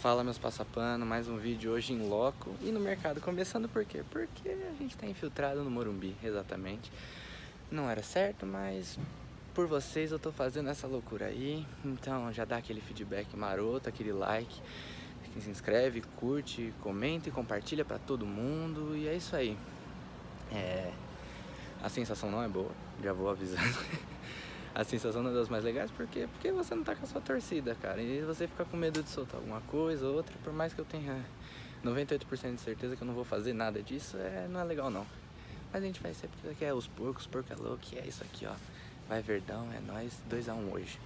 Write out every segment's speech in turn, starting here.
Fala meus passapano, mais um vídeo hoje em loco e no mercado. Começando por quê? Porque a gente tá infiltrado no Morumbi, exatamente. Não era certo, mas por vocês eu tô fazendo essa loucura aí. Então já dá aquele feedback maroto, aquele like. Se inscreve, curte, comenta e compartilha pra todo mundo. E é isso aí. É... A sensação não é boa, já vou avisando. a sensação não é das mais legais, porque porque você não tá com a sua torcida, cara. E você fica com medo de soltar alguma coisa ou outra, por mais que eu tenha 98% de certeza que eu não vou fazer nada disso, é, não é legal não. Mas a gente vai ser porque aqui é os porcos, porca louco, é isso aqui, ó. Vai Verdão, é nós 2x1 um hoje.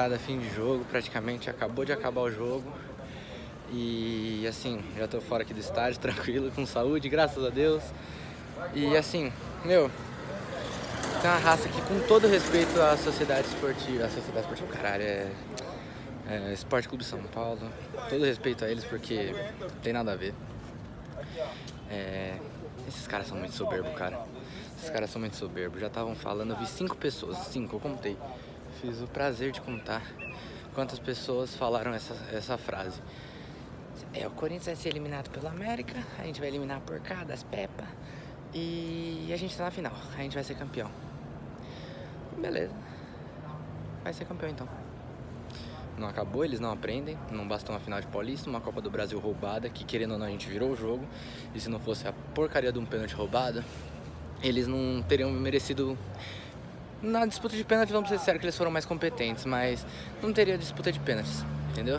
Rapaziada, fim de jogo, praticamente acabou de acabar o jogo. E assim, já tô fora aqui do estádio, tranquilo, com saúde, graças a Deus. E assim, meu, tem uma raça aqui com todo respeito à sociedade esportiva. A sociedade esportiva, caralho, é, é Esporte Clube São Paulo. Todo respeito a eles porque tem nada a ver. É, esses caras são muito soberbos, cara. Esses caras são muito soberbos. Já estavam falando, eu vi cinco pessoas, cinco, eu contei. Fiz o prazer de contar quantas pessoas falaram essa, essa frase. É, o Corinthians vai ser eliminado pelo América, a gente vai eliminar por cá, das Pepa. E a gente tá na final, a gente vai ser campeão. Beleza. Vai ser campeão então. Não acabou, eles não aprendem. Não basta uma final de Paulista, uma Copa do Brasil roubada, que querendo ou não a gente virou o jogo. E se não fosse a porcaria de um pênalti roubado, eles não teriam merecido. Na disputa de pênalti, vamos ser sérios que eles foram mais competentes, mas não teria disputa de pênaltis, entendeu?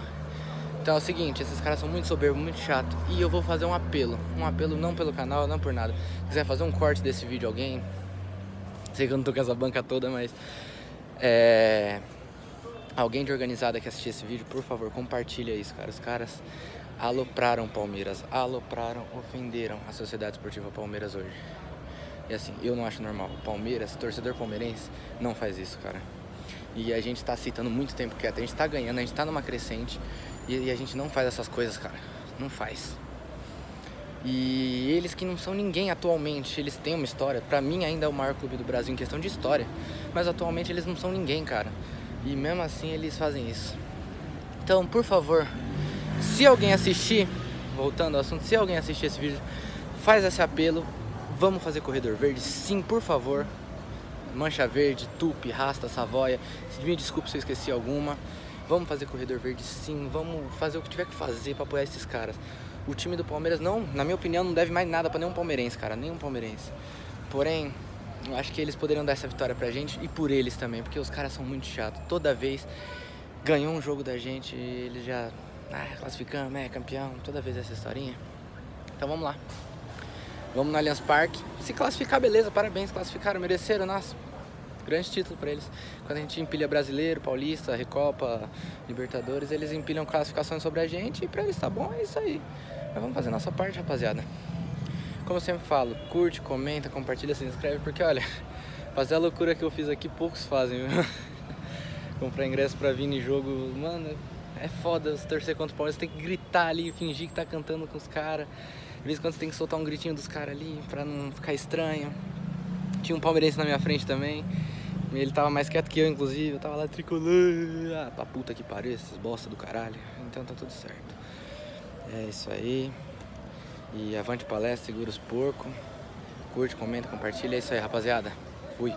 Então é o seguinte, esses caras são muito soberbos, muito chato E eu vou fazer um apelo Um apelo não pelo canal, não por nada. Se quiser fazer um corte desse vídeo alguém Sei que eu não tô com essa banca toda, mas é... Alguém de organizada que assistir esse vídeo, por favor, compartilha isso, cara. Os caras alopraram Palmeiras Alopraram, ofenderam a Sociedade Esportiva Palmeiras hoje E assim, eu não acho normal Palmeiras, torcedor palmeirense, não faz isso, cara E a gente tá citando muito tempo quieto A gente tá ganhando, a gente tá numa crescente e, e a gente não faz essas coisas, cara. Não faz. E eles que não são ninguém atualmente, eles têm uma história. Pra mim ainda é o maior clube do Brasil em questão de história. Mas atualmente eles não são ninguém, cara. E mesmo assim eles fazem isso. Então, por favor, se alguém assistir, voltando ao assunto, se alguém assistir esse vídeo, faz esse apelo. Vamos fazer corredor verde? Sim, por favor. Mancha Verde, Tupi, Rasta, Savoia. Me desculpe se eu esqueci alguma. Vamos fazer corredor verde sim, vamos fazer o que tiver que fazer para apoiar esses caras. O time do Palmeiras não, na minha opinião, não deve mais nada para nenhum palmeirense, cara, nenhum palmeirense. Porém, eu acho que eles poderiam dar essa vitória pra gente e por eles também, porque os caras são muito chatos. Toda vez ganhou um jogo da gente, eles já ah, classificamos, é campeão, toda vez essa historinha. Então vamos lá. Vamos no Allianz Parque. Se classificar, beleza, parabéns, classificaram, mereceram, nossa grande título para eles. Quando a gente empilha brasileiro, paulista, Recopa, Libertadores, eles empilham classificações sobre a gente e para eles tá bom, é isso aí. Mas vamos fazer nossa parte, rapaziada. Como eu sempre falo, curte, comenta, compartilha, se inscreve, porque olha, fazer a loucura que eu fiz aqui, poucos fazem, viu? Comprar ingresso pra vir em jogo, mano, é foda você torcer contra o você tem que gritar ali, fingir que tá cantando com os caras. De vez em quando você tem que soltar um gritinho dos caras ali pra não ficar estranho. Tinha um palmeirense na minha frente também. Ele tava mais quieto que eu, inclusive. Eu tava lá tricolando. Ah, pra puta que pariu, esses bosta do caralho. Então tá tudo certo. É isso aí. E avante palestra, segura os porcos. Curte, comenta, compartilha. É isso aí, rapaziada. Fui.